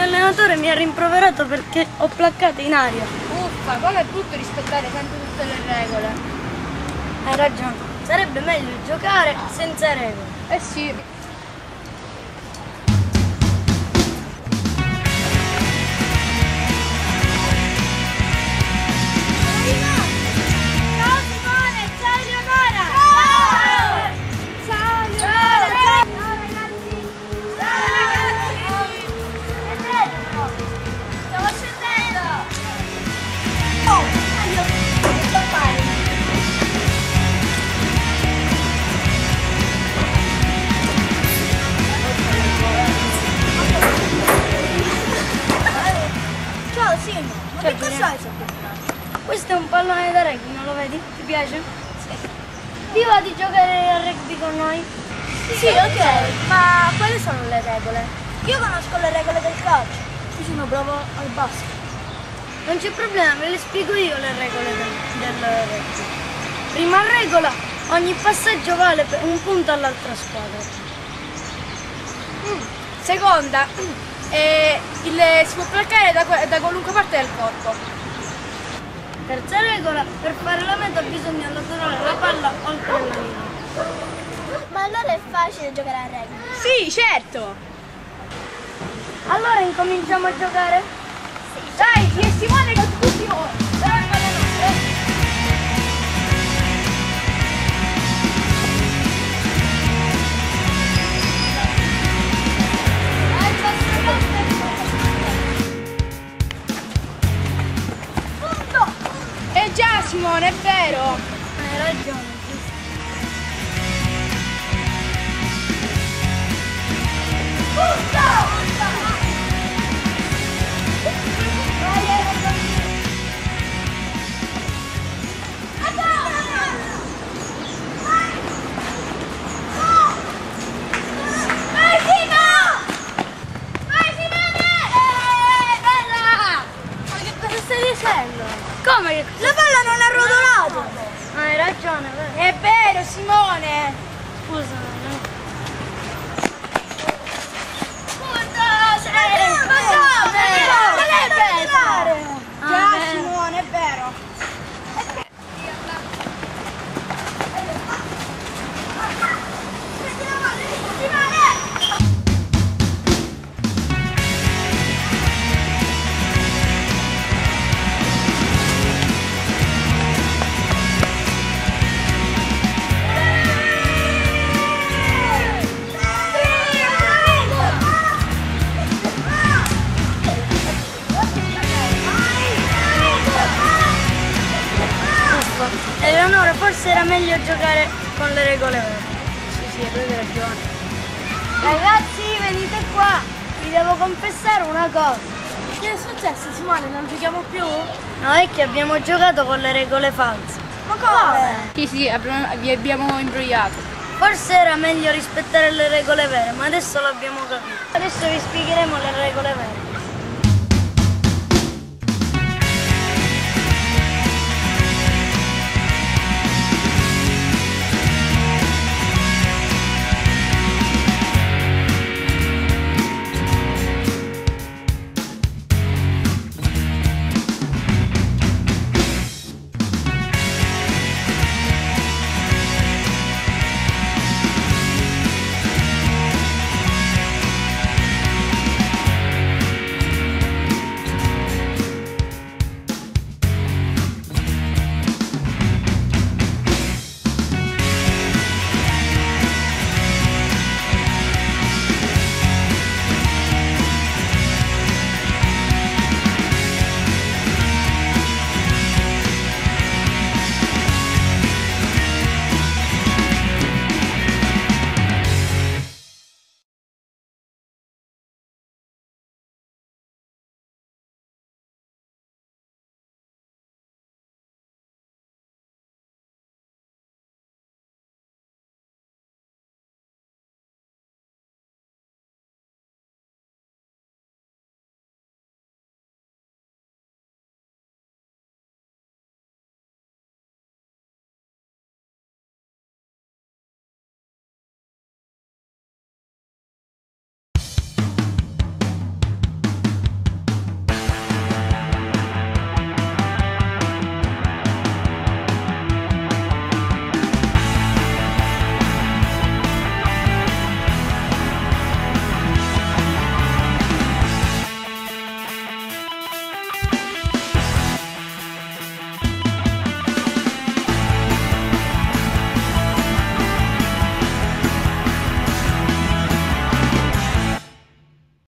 l'allenatore mi ha rimproverato perché ho placcato in aria. Uffa, com'è brutto rispettare sempre tutte le regole. Hai ragione, sarebbe meglio giocare senza regole. Eh sì. Che cos'hai il braccio? Questo è un pallone da rugby, non lo vedi? Ti piace? Sì. Ti va di giocare a rugby con noi? Sì, ok, ma quali sono le regole? Io conosco le regole del calcio, io sono bravo al basket. Non c'è problema, ve le spiego io le regole del, del rugby. Prima regola, ogni passaggio vale per un punto all'altra squadra. Seconda, eh, il, si può placcare da, da qualunque parte del corpo. Terza regola, per fare la meta bisogna laterare la palla oltre la linea. Ma allora è facile giocare a rugby. Sì, certo. Allora incominciamo a giocare? Dai, chi è Simone con tutti voi. Simone, è vero! Hai ragione. Come che... La palla non è rotolata! Ah, Hai ragione, vero? È vero Simone! Scusa. Eleonora, forse era meglio giocare con le regole vere. Sì, sì, avete ragione. Ragazzi, venite qua. Vi devo confessare una cosa. Che è successo Simone? Non giochiamo più? No, è che abbiamo giocato con le regole false. Ma come? Sì, sì, abbiamo- vi abbiamo imbrogliato. Forse era meglio rispettare le regole vere, ma adesso l'abbiamo capito. Adesso vi spiegheremo le regole vere.